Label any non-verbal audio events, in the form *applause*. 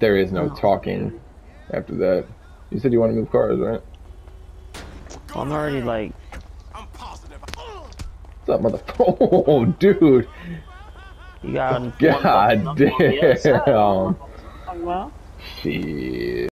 There is no oh. talking after that. You said you want to move cars, right? I'm already like, What's up, motherfucker? *laughs* Oh, dude. you got. God damn. *laughs* Oh, oh, well. Shit.